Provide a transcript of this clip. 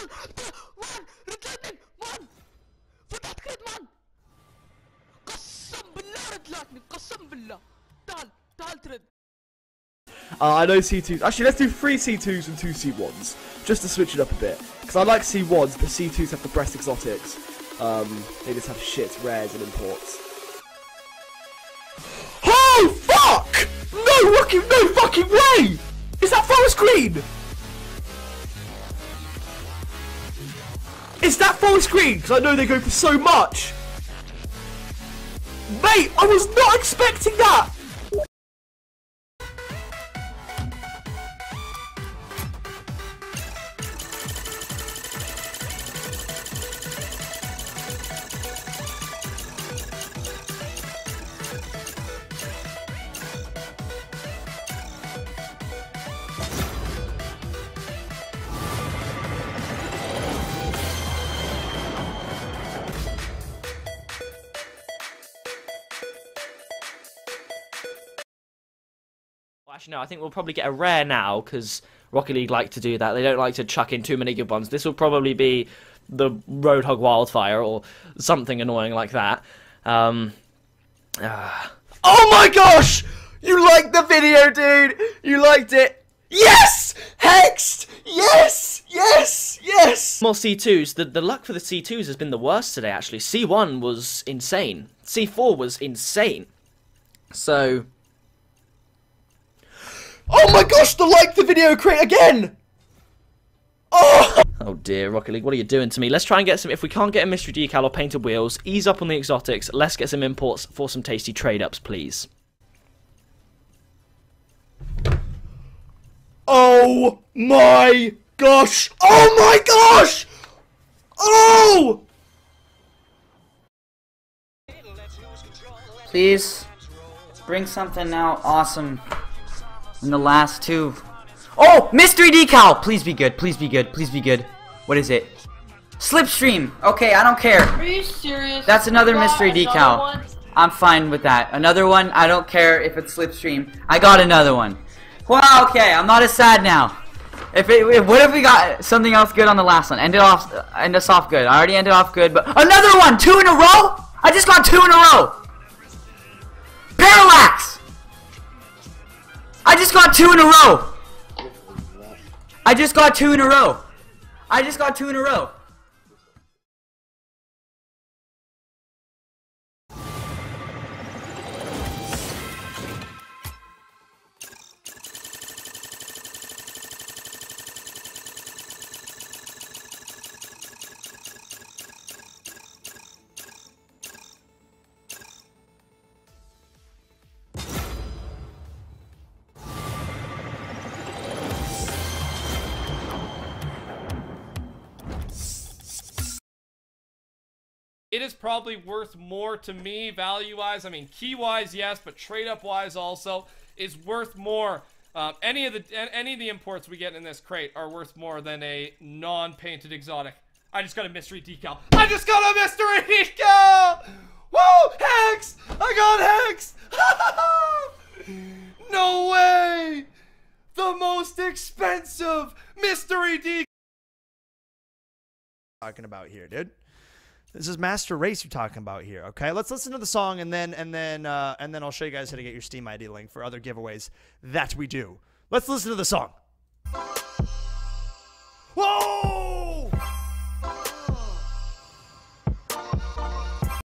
مان رجعني مان فتحت كريد مان قسم بالله رجلاتني قسم بالله تعال تعال ترد Uh, I know C2s. Actually, let's do three C2s and two C1s, just to switch it up a bit. Because I like C1s, but C2s have the best exotics. Um, they just have shit, rares, and imports. Oh fuck! No fucking, no fucking way! Is that forest green? Is that forest green? Because I know they go for so much. Mate, I was not expecting that. Actually, no, I think we'll probably get a rare now because Rocket League like to do that. They don't like to chuck in too many good ones. This will probably be the Roadhog Wildfire or something annoying like that. Um, ah. Oh my gosh! You liked the video, dude! You liked it! Yes! Hexed! Yes! Yes! Yes! More C2s. The, the luck for the C2s has been the worst today, actually. C1 was insane. C4 was insane. So, Oh my gosh, the like the video create again! Oh! oh dear, Rocket League, what are you doing to me? Let's try and get some. If we can't get a mystery decal or painted wheels, ease up on the exotics. Let's get some imports for some tasty trade ups, please. Oh my gosh! Oh my gosh! Oh! Please bring something now awesome in the last two. Oh, mystery decal! Please be good. Please be good. Please be good. What is it? Slipstream. Okay, I don't care. Are you serious? That's another mystery decal. one? I'm fine with that. Another one. I don't care if it's Slipstream. I got another one. Well, okay. I'm not as sad now. If it, if, what if we got something else good on the last one? End it off. End us off good. I already ended off good, but another one. Two in a row. I just got two in a row. Got two in a row. I just got two in a row. I just got two in a row. It is probably worth more to me value wise. I mean, key wise, yes, but trade up wise also is worth more. Um, any of the any of the imports we get in this crate are worth more than a non-painted exotic. I just got a mystery decal. I just got a mystery decal. Whoa, Hex! I got Hex! no way! The most expensive mystery decal. talking about here, dude. This is Master Race you're talking about here. Okay, let's listen to the song and then and then uh, and then I'll show you guys how to get your Steam ID link for other giveaways that we do. Let's listen to the song.